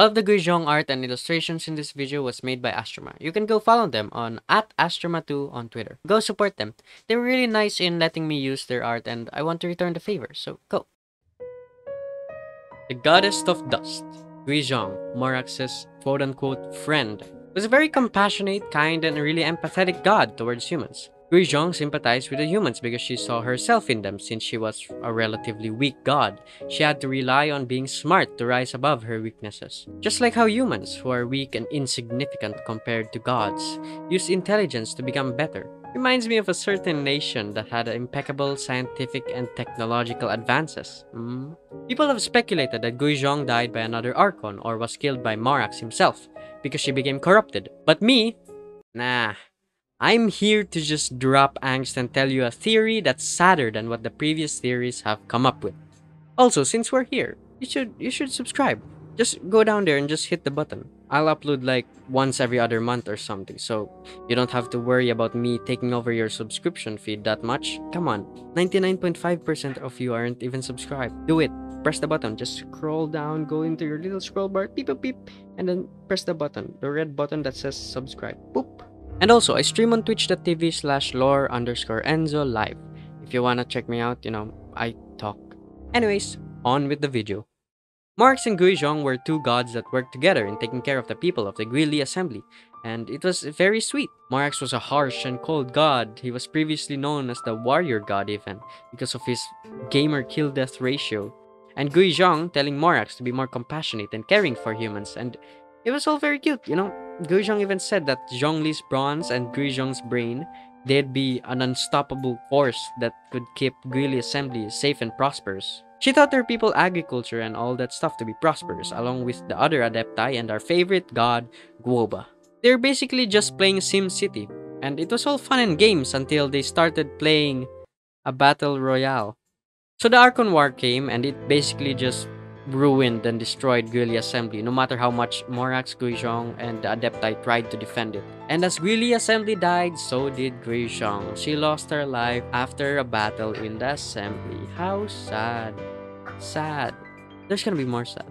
All of the Guizhong art and illustrations in this video was made by Astruma. You can go follow them on at Astruma2 on Twitter. Go support them. They were really nice in letting me use their art and I want to return the favor, so go. The Goddess of Dust, Guizhong, Morax's quote-unquote friend, was a very compassionate, kind, and really empathetic god towards humans. Guizhong sympathized with the humans because she saw herself in them since she was a relatively weak god. She had to rely on being smart to rise above her weaknesses. Just like how humans, who are weak and insignificant compared to gods, use intelligence to become better. Reminds me of a certain nation that had impeccable scientific and technological advances. Mm. People have speculated that Guizhong died by another Archon or was killed by Morax himself because she became corrupted. But me, nah, I'm here to just drop angst and tell you a theory that's sadder than what the previous theories have come up with. Also, since we're here, you should you should subscribe. Just go down there and just hit the button. I'll upload like once every other month or something, so you don't have to worry about me taking over your subscription feed that much. Come on, 99.5% of you aren't even subscribed. Do it. Press the button. Just scroll down, go into your little scroll bar, beep beep beep, and then press the button, the red button that says subscribe. Boop. And also, I stream on twitch.tv slash lore underscore enzo live. If you wanna check me out, you know, I talk. Anyways, on with the video. Morax and Guizhong were two gods that worked together in taking care of the people of the Guili assembly, and it was very sweet. Morax was a harsh and cold god. He was previously known as the warrior god even, because of his gamer kill death ratio. And Guizhong telling Morax to be more compassionate and caring for humans, and it was all very cute, you know. Guizhong even said that Zhongli's bronze and Guizhong's brain, they'd be an unstoppable force that could keep Guili assembly safe and prosperous. She taught her people agriculture and all that stuff to be prosperous, along with the other Adepti and our favorite god, Guoba. They're basically just playing Sim City, and it was all fun and games until they started playing a battle royale. So the Archon War came, and it basically just ruined and destroyed Guili Assembly, no matter how much Morax, Guizhong, and the Adepti tried to defend it. And as Guili Assembly died, so did Guizhong. She lost her life after a battle in the Assembly. How sad. Sad. There's gonna be more sad.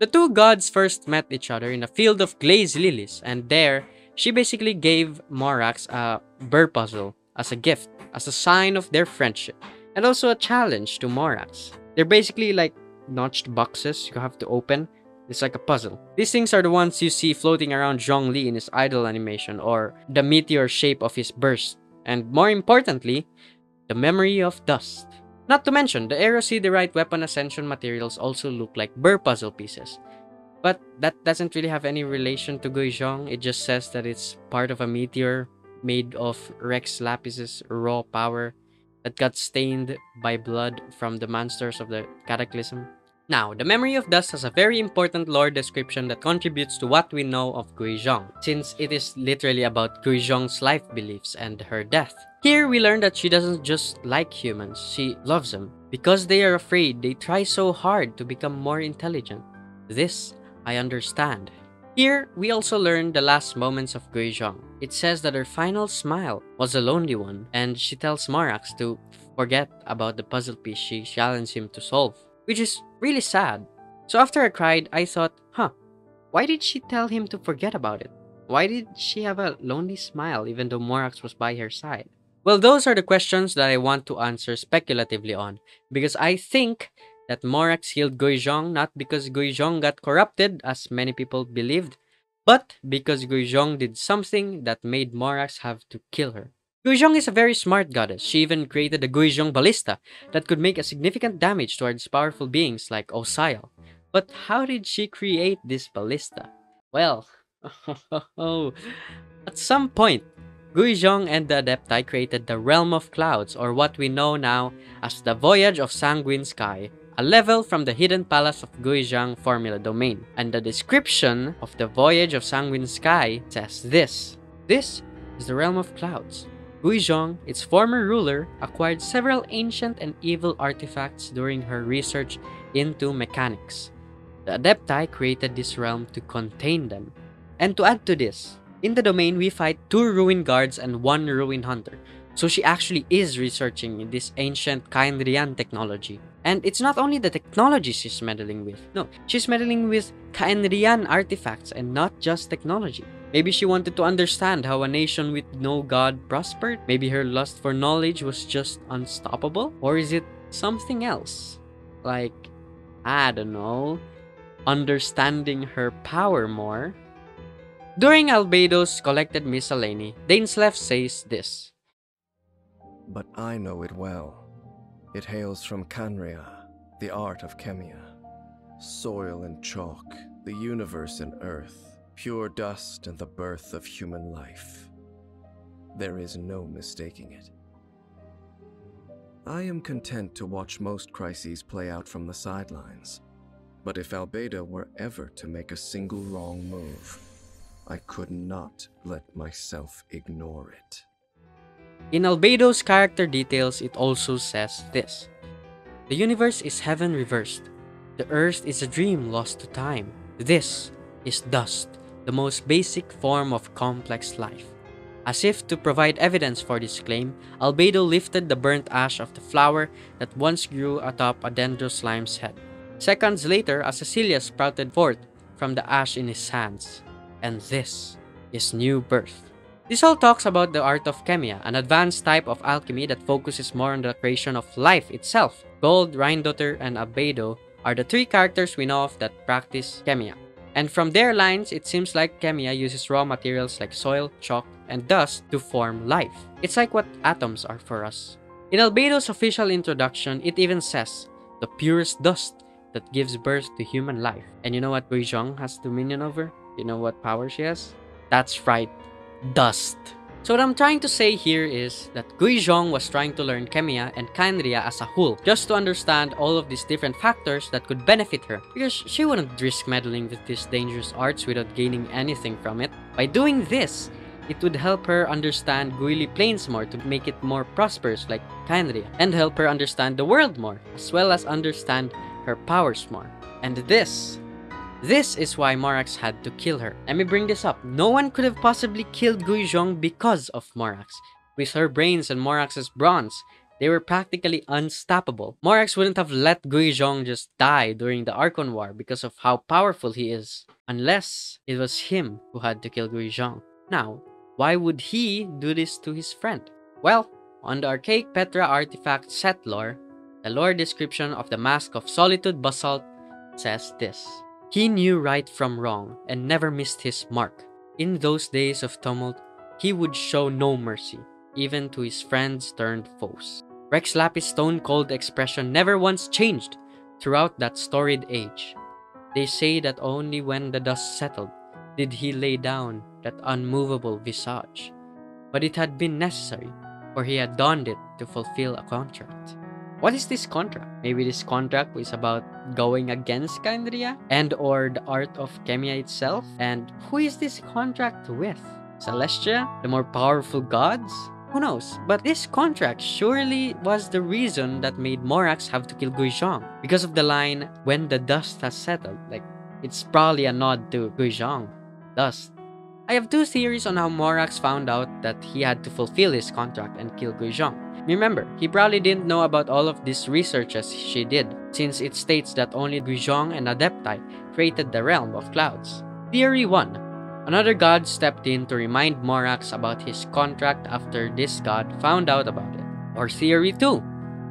The two gods first met each other in a field of glazed lilies, and there, she basically gave Morax a burr puzzle as a gift, as a sign of their friendship, and also a challenge to Morax. They're basically like notched boxes you have to open. It's like a puzzle. These things are the ones you see floating around Zhongli in his idle animation or the meteor shape of his burst. And more importantly, the memory of dust. Not to mention, the Aerosiderite weapon ascension materials also look like burr puzzle pieces. But that doesn't really have any relation to Guizhong. It just says that it's part of a meteor made of Rex Lapis's raw power that got stained by blood from the monsters of the Cataclysm. Now, the Memory of Dust has a very important lore description that contributes to what we know of Guizhong, since it is literally about Guizhong's life beliefs and her death. Here, we learn that she doesn't just like humans, she loves them. Because they are afraid, they try so hard to become more intelligent. This, I understand. Here, we also learn the last moments of Guizhong. It says that her final smile was a lonely one, and she tells Morax to forget about the puzzle piece she challenged him to solve, which is really sad. So after I cried, I thought, huh, why did she tell him to forget about it? Why did she have a lonely smile even though Morax was by her side? Well, those are the questions that I want to answer speculatively on, because I think that Morax healed Guizhong not because Guizhong got corrupted, as many people believed, but because Guizhong did something that made Morax have to kill her. Guizhong is a very smart goddess. She even created a Guizhong ballista that could make a significant damage towards powerful beings like Osial. But how did she create this ballista? Well, oh, at some point, Guizhong and the Adepti created the Realm of Clouds, or what we know now as the Voyage of Sanguine Sky, a level from the hidden palace of Guizhong Formula Domain. And the description of the Voyage of Sanguine Sky says this. This is the Realm of Clouds. Guizhong, its former ruler, acquired several ancient and evil artifacts during her research into mechanics. The Adepti created this realm to contain them. And to add to this, in the domain we fight two ruin guards and one ruin hunter. So she actually is researching this ancient Khaenri'ah technology. And it's not only the technology she's meddling with. No, she's meddling with Khaenri'ah artifacts and not just technology. Maybe she wanted to understand how a nation with no god prospered. Maybe her lust for knowledge was just unstoppable. Or is it something else? Like, I don't know, understanding her power more? During Albedo's collected miscellany, Dainsleif says this. But I know it well. It hails from Khaenri'ah, the art of Khemia. Soil and chalk, the universe and earth, pure dust and the birth of human life. There is no mistaking it. I am content to watch most crises play out from the sidelines. But if Albedo were ever to make a single wrong move, I could not let myself ignore it. In Albedo's character details, it also says this The universe is heaven reversed. The earth is a dream lost to time. This is dust, the most basic form of complex life. As if to provide evidence for this claim, Albedo lifted the burnt ash of the flower that once grew atop a dendroslime's head. Seconds later, a Cecilia sprouted forth from the ash in his hands. And this is new birth. This all talks about the art of Khemia, an advanced type of alchemy that focuses more on the creation of life itself. Gold, Rhinedottir, and Albedo are the three characters we know of that practice Khemia. And from their lines, it seems like Khemia uses raw materials like soil, chalk, and dust to form life. It's like what atoms are for us. In Albedo's official introduction, it even says, the purest dust that gives birth to human life. And you know what Guizhong has dominion over? You know what power she has? That's right, dust. So what I'm trying to say here is that Guizhong was trying to learn Khemia and Khaenri'ah as a whole, just to understand all of these different factors that could benefit her, because she wouldn't risk meddling with these dangerous arts without gaining anything from it. By doing this, it would help her understand Guili Plains more to make it more prosperous like Khaenri'ah, and help her understand the world more, as well as understand her powers more. And this this is why Morax had to kill her. Let me bring this up. No one could have possibly killed Guizhong because of Morax. With her brains and Morax's bronze, they were practically unstoppable. Morax wouldn't have let Guizhong just die during the Archon War because of how powerful he is, unless it was him who had to kill Guizhong. Now, why would he do this to his friend? Well, on the archaic Petra artifact set lore, the lore description of the Mask of Solitude basalt says this. He knew right from wrong and never missed his mark. In those days of tumult, he would show no mercy, even to his friends turned foes. Rex Lapis' stone cold expression never once changed throughout that storied age. They say that only when the dust settled did he lay down that unmovable visage. But it had been necessary, for he had donned it to fulfill a contract. What is this contract? Maybe this contract is about going against Khaenri'ah and or the art of Khemia itself? And who is this contract with? Celestia? The more powerful gods? Who knows? But this contract surely was the reason that made Morax have to kill Guizhong. Because of the line, when the dust has settled. Like, it's probably a nod to Guizhong. Dust. I have two theories on how Morax found out that he had to fulfill his contract and kill Guizhong. Remember, he probably didn't know about all of this research as she did, since it states that only Guizhong and Adepti created the realm of clouds. Theory 1. Another god stepped in to remind Morax about his contract after this god found out about it. Or Theory 2.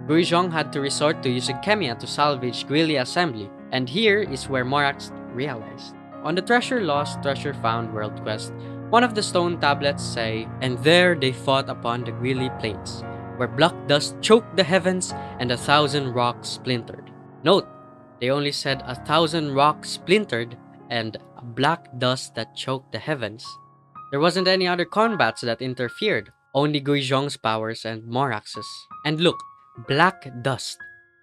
Guizhong had to resort to using Khemia to salvage Guili Assembly, and here is where Morax realized. On the Treasure Lost, Treasure Found world quest, one of the stone tablets say, And there they fought upon the Guili Plains, where black dust choked the heavens and a thousand rocks splintered. Note, they only said a thousand rocks splintered and black dust that choked the heavens. There wasn't any other combats that interfered, only Guizhong's powers and Morax's. And look, black dust.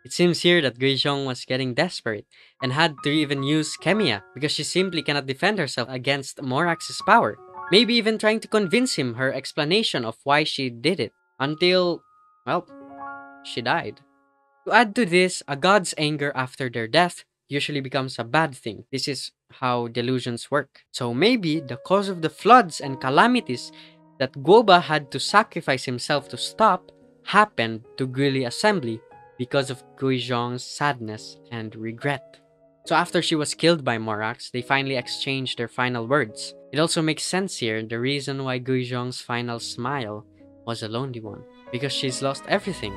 It seems here that Guizhong was getting desperate and had to even use Khemia because she simply cannot defend herself against Morax's power. Maybe even trying to convince him her explanation of why she did it. Until, well, she died. To add to this, a god's anger after their death usually becomes a bad thing. This is how delusions work. So maybe the cause of the floods and calamities that Guoba had to sacrifice himself to stop happened to Guili Assembly because of Guizhong's sadness and regret. So after she was killed by Morax, they finally exchanged their final words. It also makes sense here the reason why Guizhong's final smile was a lonely one. Because she's lost everything.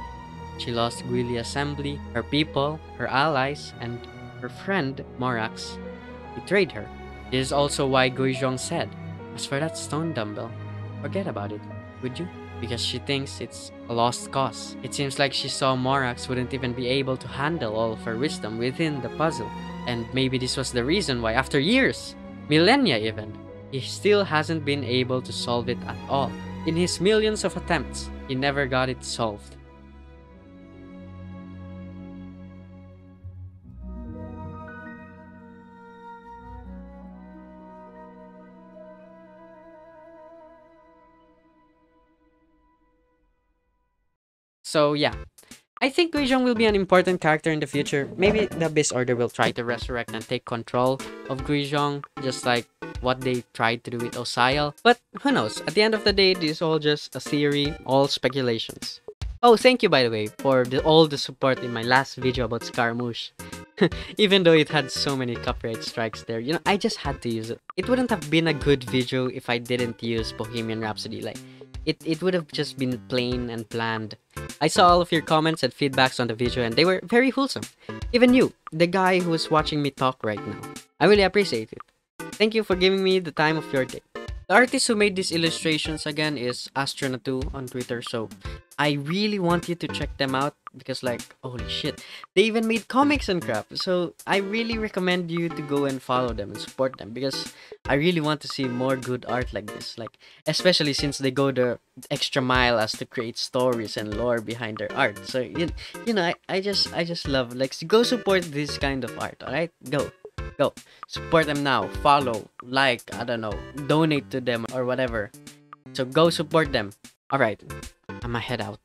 She lost Guili Assembly, her people, her allies, and her friend, Morax, betrayed her. This is also why Guizhong said, As for that stone dumbbell, forget about it, would you? Because she thinks it's a lost cause. It seems like she saw Morax wouldn't even be able to handle all of her wisdom within the puzzle. And maybe this was the reason why, after years, millennia even, he still hasn't been able to solve it at all. In his millions of attempts, he never got it solved. So yeah, I think Guizhong will be an important character in the future. Maybe the Abyss Order will try to resurrect and take control of Guizhong, just like what they tried to do with Osial. But who knows? At the end of the day, this is all just a theory, all speculations. Oh, thank you by the way for the, all the support in my last video about Scaramouche. Even though it had so many copyright strikes there, you know, I just had to use it. It wouldn't have been a good video if I didn't use Bohemian Rhapsody. Like, it, it would have just been plain and bland. I saw all of your comments and feedbacks on the video and they were very wholesome. Even you, the guy who is watching me talk right now. I really appreciate it. Thank you for giving me the time of your day. The artist who made these illustrations again is Astruma2 on Twitter, so I really want you to check them out because like holy shit they even made comics and crap so i really recommend you to go and follow them and support them because i really want to see more good art like this like especially since they go the extra mile as to create stories and lore behind their art. So you, you know I, I just i just love like go support this kind of art all right go go support them now. Follow like i don't know donate to them or whatever. So go support them. All right i'ma head out